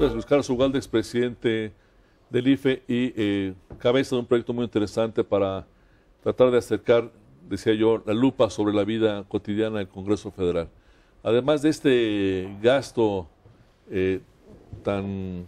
Entonces, Luis Carlos Ugalde, expresidente del IFE y eh, cabeza de un proyecto muy interesante para tratar de acercar, decía yo, la lupa sobre la vida cotidiana del Congreso Federal. Además de este gasto eh, tan,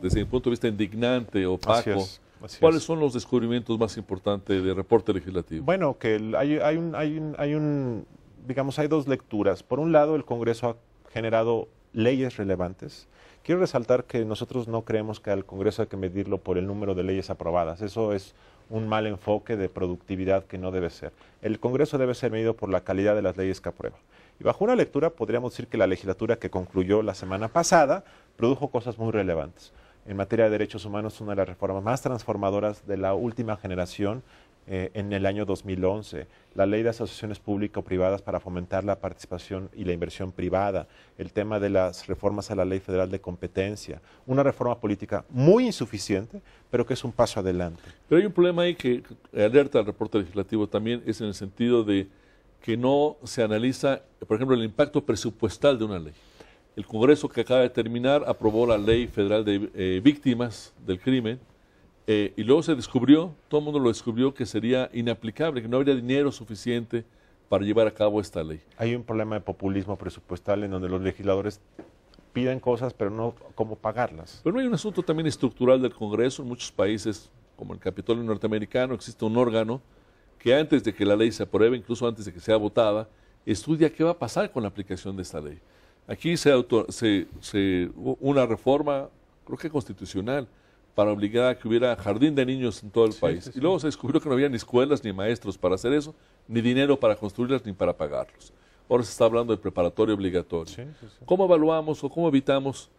desde mi punto de vista, indignante, opaco, Así es, así ¿cuáles es. son los descubrimientos más importantes del reporte legislativo? Bueno, que hay un, hay, un, hay un, digamos, hay dos lecturas. Por un lado, el Congreso ha generado leyes relevantes. Quiero resaltar que nosotros no creemos que al Congreso hay que medirlo por el número de leyes aprobadas. Eso es un mal enfoque de productividad que no debe ser. El Congreso debe ser medido por la calidad de las leyes que aprueba. Y bajo una lectura podríamos decir que la legislatura que concluyó la semana pasada produjo cosas muy relevantes. En materia de derechos humanos, una de las reformas más transformadoras de la última generación eh, en el año 2011, la ley de asociaciones público-privadas para fomentar la participación y la inversión privada, el tema de las reformas a la ley federal de competencia, una reforma política muy insuficiente, pero que es un paso adelante. Pero hay un problema ahí que alerta al reporte legislativo también, es en el sentido de que no se analiza, por ejemplo, el impacto presupuestal de una ley. El Congreso que acaba de terminar aprobó la Ley Federal de eh, Víctimas del Crimen eh, y luego se descubrió, todo el mundo lo descubrió, que sería inaplicable, que no habría dinero suficiente para llevar a cabo esta ley. Hay un problema de populismo presupuestal en donde los legisladores piden cosas, pero no cómo pagarlas. Pero no hay un asunto también estructural del Congreso. En muchos países, como el Capitolio norteamericano, existe un órgano que antes de que la ley se apruebe, incluso antes de que sea votada, estudia qué va a pasar con la aplicación de esta ley. Aquí se, auto- se, se- una reforma, creo que constitucional, para obligar a que hubiera jardín de niños en todo el Sí, país. sí, Y luego se descubrió que no había ni escuelas ni maestros para hacer eso, ni dinero para construirlas ni para pagarlos. Ahora se está hablando de preparatorio obligatorio. ¿Cómo evaluamos o cómo evitamos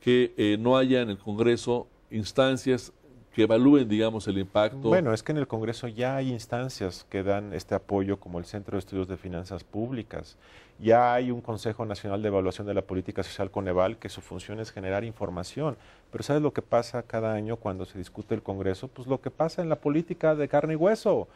que eh, no haya en el Congreso instancias que evalúen, digamos, el impacto? Bueno, es que en el Congreso ya hay instancias que dan este apoyo, como el Centro de Estudios de Finanzas Públicas. Ya hay un Consejo Nacional de Evaluación de la Política Social Coneval, que su función es generar información. Pero ¿sabes lo que pasa cada año cuando se discute el Congreso? Pues lo que pasa en la política de carne y hueso.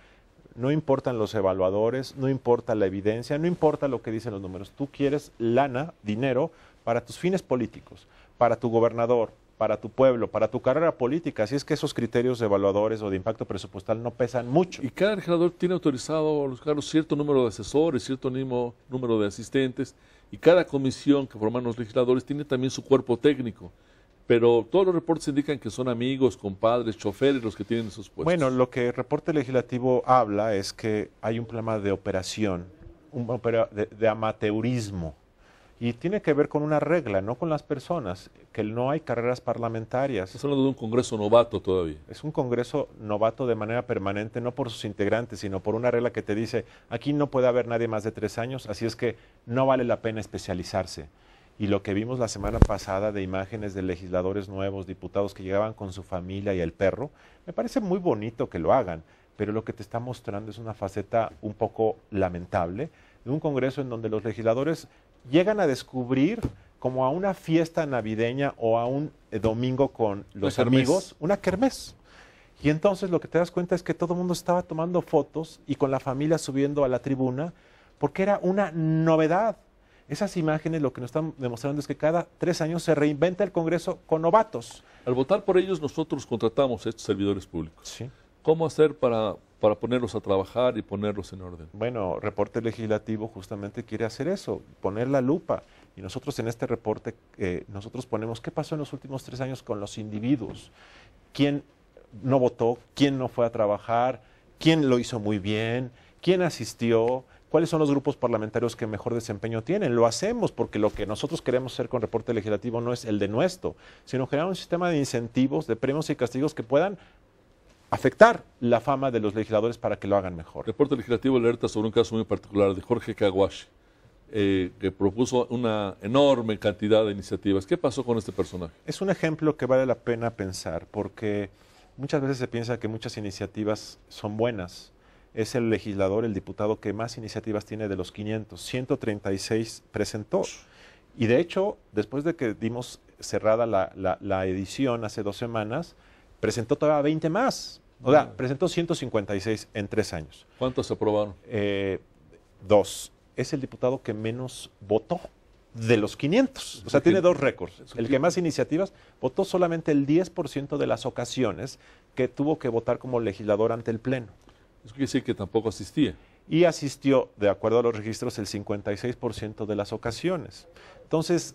No importan los evaluadores, no importa la evidencia, no importa lo que dicen los números. Tú quieres lana, dinero, para tus fines políticos, para tu gobernador, para tu pueblo, para tu carrera política. Así es que esos criterios de evaluadores o de impacto presupuestal no pesan mucho. Y cada legislador tiene autorizado, Luis Carlos, cierto número de asesores, cierto nimo- número de asistentes, y cada comisión que forman los legisladores tiene también su cuerpo técnico. Pero todos los reportes indican que son amigos, compadres, choferes los que tienen esos puestos. Bueno, lo que el reporte legislativo habla es que hay un problema de operación, un de, de amateurismo. Y tiene que ver con una regla, no con las personas, que no hay carreras parlamentarias. Estás hablando de un Congreso novato todavía. Es un Congreso novato de manera permanente, no por sus integrantes, sino por una regla que te dice, aquí no puede haber nadie más de tres años, así es que no vale la pena especializarse. Y lo que vimos la semana pasada de imágenes de legisladores nuevos, diputados que llegaban con su familia y el perro, me parece muy bonito que lo hagan, pero lo que te está mostrando es una faceta un poco lamentable de un Congreso en donde los legisladores llegan a descubrir como a una fiesta navideña o a un eh, domingo con los amigos, una kermés. Y entonces lo que te das cuenta es que todo el mundo estaba tomando fotos y con la familia subiendo a la tribuna porque era una novedad. Esas imágenes lo que nos están demostrando es que cada tres años se reinventa el Congreso con novatos. Al votar por ellos, nosotros contratamos a estos servidores públicos. Sí. ¿Cómo hacer para, para ponerlos a trabajar y ponerlos en orden? Bueno, reporte legislativo justamente quiere hacer eso, poner la lupa. Y nosotros en este reporte, eh, nosotros ponemos qué pasó en los últimos tres años con los individuos. ¿Quién no votó? ¿Quién no fue a trabajar? ¿Quién lo hizo muy bien? ¿Quién asistió? ¿Cuáles son los grupos parlamentarios que mejor desempeño tienen? Lo hacemos porque lo que nosotros queremos hacer con reporte legislativo no es el de nuestro, sino generar un sistema de incentivos, de premios y castigos que puedan afectar la fama de los legisladores para que lo hagan mejor. Reporte legislativo alerta sobre un caso muy particular de Jorge Caguashi, eh, que propuso una enorme cantidad de iniciativas. ¿Qué pasó con este personaje? Es un ejemplo que vale la pena pensar porque muchas veces se piensa que muchas iniciativas son buenas. Es el legislador, el diputado que más iniciativas tiene de los 500. 136 presentó. Y de hecho, después de que dimos cerrada la, la- la edición hace dos semanas, presentó todavía 20 más. O sea, presentó 156 en tres años. ¿Cuántos aprobaron? Eh, dos, es el diputado que menos votó. de los 500. O sea, tiene dos récords. El que más iniciativas votó solamente el 10% de las ocasiones que tuvo que votar como legislador ante el Pleno. Eso quiere decir que tampoco asistía. Y asistió, de acuerdo a los registros, el 56% de las ocasiones. Entonces,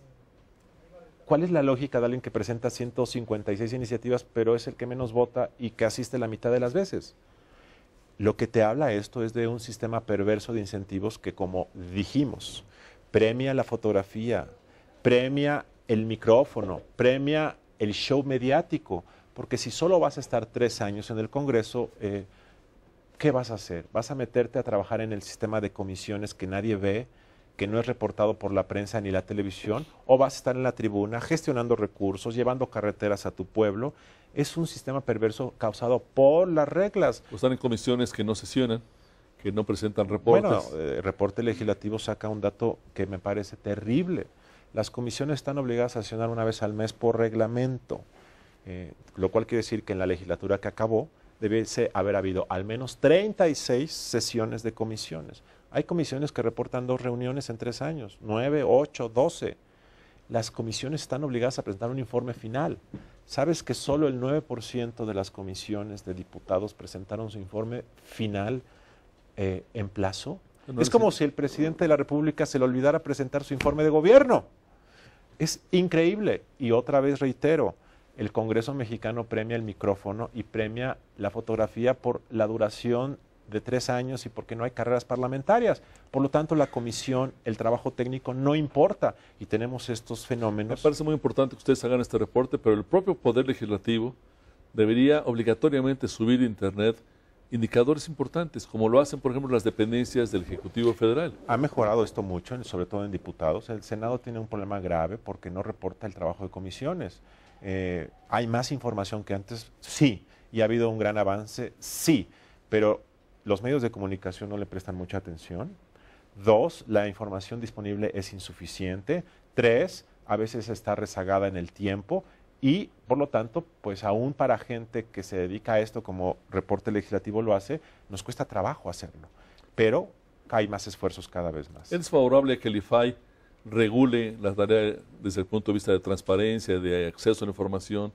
¿cuál es la lógica de alguien que presenta 156 iniciativas, pero es el que menos vota y que asiste la mitad de las veces? Lo que te habla esto es de un sistema perverso de incentivos que, como dijimos, premia la fotografía, premia el micrófono, premia el show mediático, porque si solo vas a estar tres años en el Congreso, eh, ¿qué vas a hacer? ¿Vas a meterte a trabajar en el sistema de comisiones que nadie ve, que no es reportado por la prensa ni la televisión? ¿O vas a estar en la tribuna gestionando recursos, llevando carreteras a tu pueblo? Es un sistema perverso causado por las reglas. O están en comisiones que no sesionan que no presentan reportes. Bueno, el eh, reporte legislativo saca un dato que me parece terrible. Las comisiones están obligadas a sesionar una vez al mes por reglamento, eh, lo cual quiere decir que en la legislatura que acabó debe haber habido al menos 36 sesiones de comisiones. Hay comisiones que reportan dos reuniones en tres años, nueve, ocho, doce. Las comisiones están obligadas a presentar un informe final. ¿Sabes que solo el 9% de las comisiones de diputados presentaron su informe final eh, en plazo. es como si el presidente de la República se le olvidara presentar su informe de gobierno. Es increíble. Y otra vez reitero, el Congreso mexicano premia el micrófono y premia la fotografía por la duración de tres años y porque no hay carreras parlamentarias. Por lo tanto, la comisión, el trabajo técnico no importa y tenemos estos fenómenos. Me parece muy importante que ustedes hagan este reporte, pero el propio Poder Legislativo debería obligatoriamente subir a Internet indicadores importantes, como lo hacen, por ejemplo, las dependencias del Ejecutivo Federal. Ha mejorado esto mucho, sobre todo en diputados. El Senado tiene un problema grave porque no reporta el trabajo de comisiones. Eh, ¿Hay más información que antes? Sí. ¿Y ha habido un gran avance? Sí. Pero los medios de comunicación no le prestan mucha atención. Dos, la información disponible es insuficiente. Tres, a veces está rezagada en el tiempo y por lo tanto, pues aún para gente que se dedica a esto como reporte legislativo lo hace, nos cuesta trabajo hacerlo. Pero hay más esfuerzos cada vez más. ¿Es favorable que el IFAI regule las tareas desde el punto de vista de transparencia, de acceso a la información?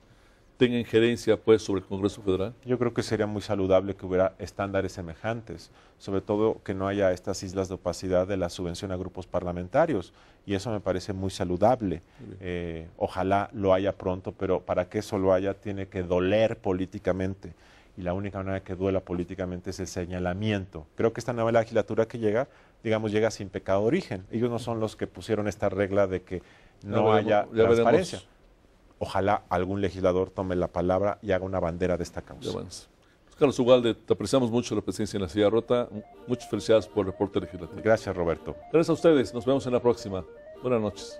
tenga injerencia pues sobre el Congreso Federal? Yo creo que sería muy saludable que hubiera estándares semejantes, sobre todo que no haya estas islas de opacidad de la subvención a grupos parlamentarios, y eso me parece muy saludable. Eh, ojalá lo haya pronto, pero para que eso lo haya tiene que doler políticamente, y la única manera que duela políticamente es el señalamiento. Creo que esta nueva legislatura que llega, digamos, llega sin pecado de origen. Ellos no son los que pusieron esta regla de que no haya transparencia ojalá algún legislador tome la palabra y haga una bandera de esta causa. Pues, Carlos Ugalde, te apreciamos mucho la presencia en la silla rota. Muchas felicidades por el reporte legislativo. Gracias, Roberto. Gracias a ustedes. Nos vemos en la próxima. Buenas noches.